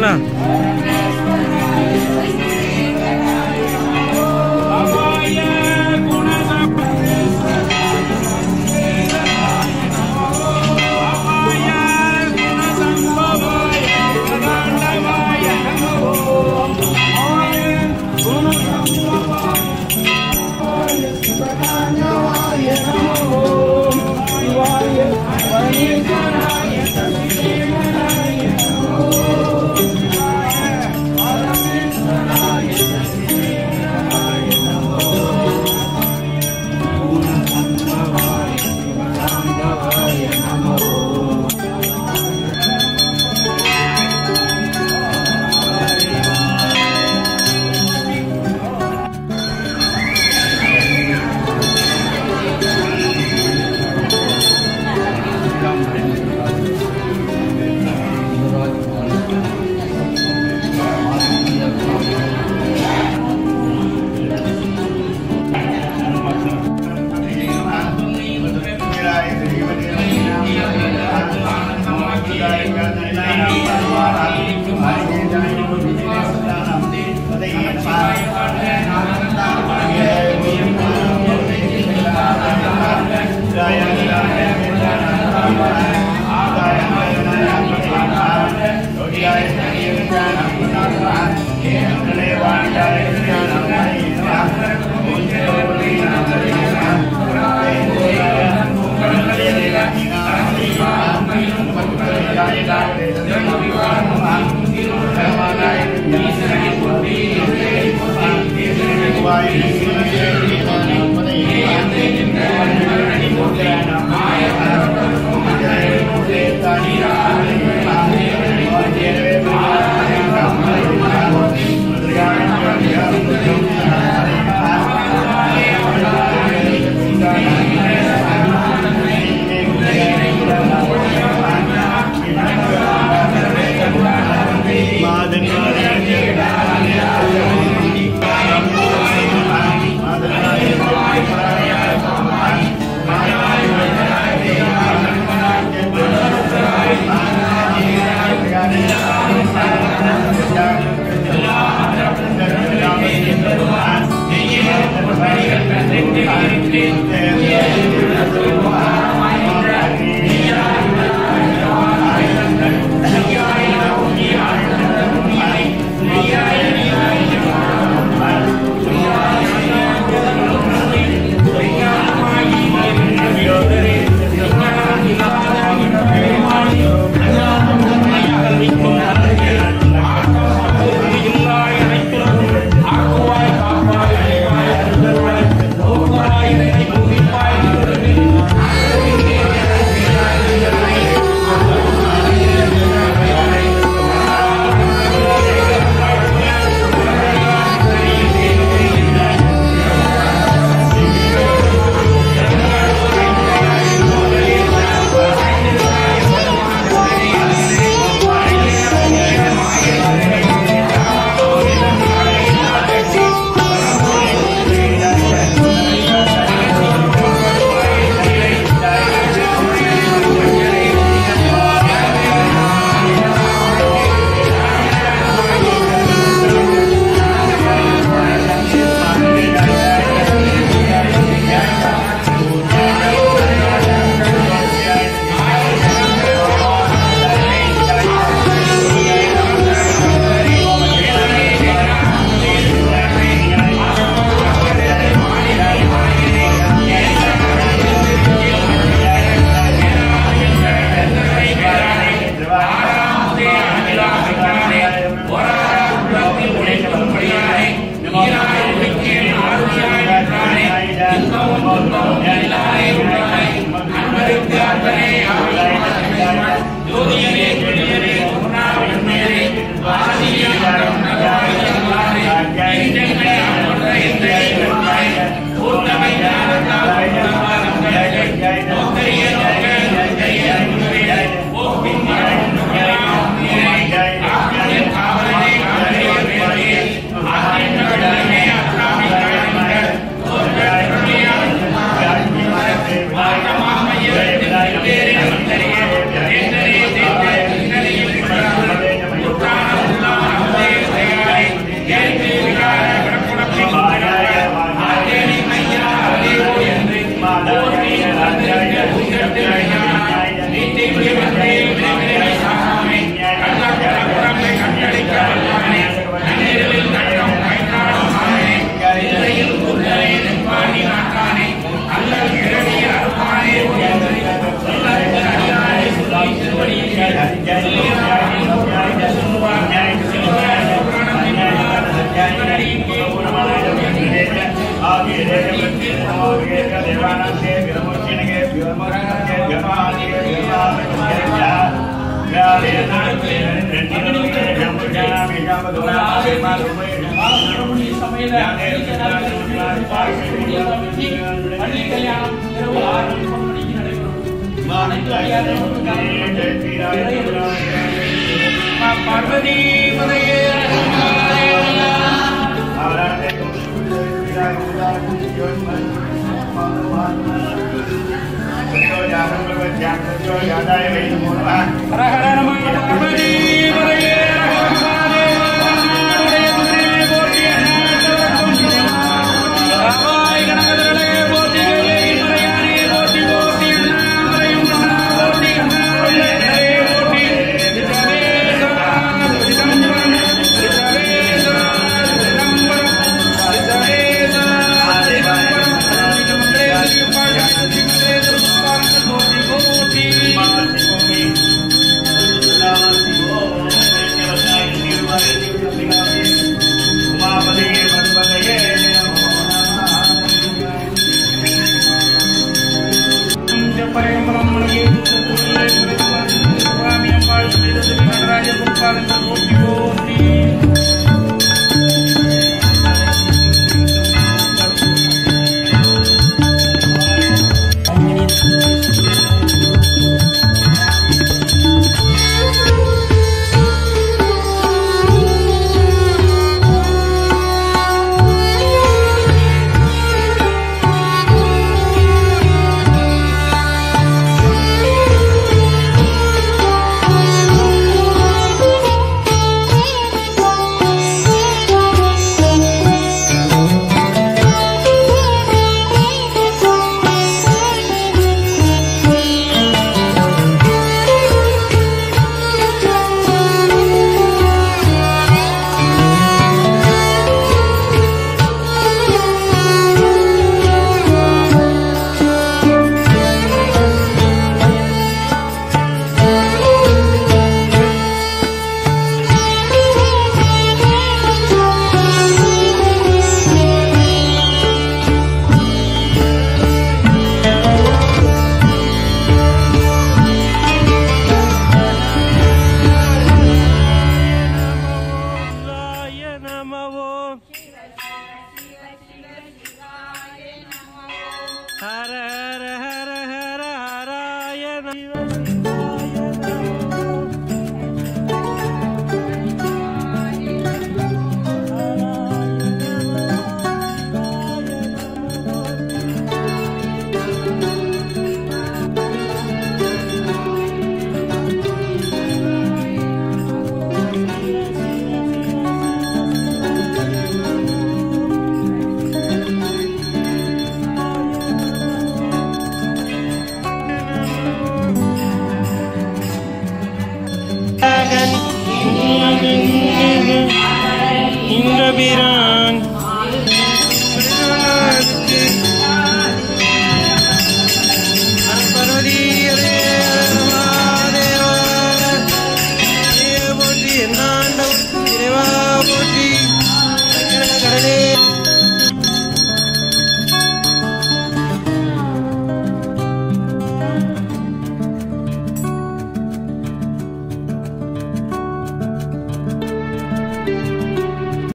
na. பள்ளி கல்யாணம் இரவு ஆறு ஒன்பது மணிக்கு நடைபெறும் பார்வதி ஹர ஹர நம பார்வதி பதையே ராமாய் compadre, no मेरा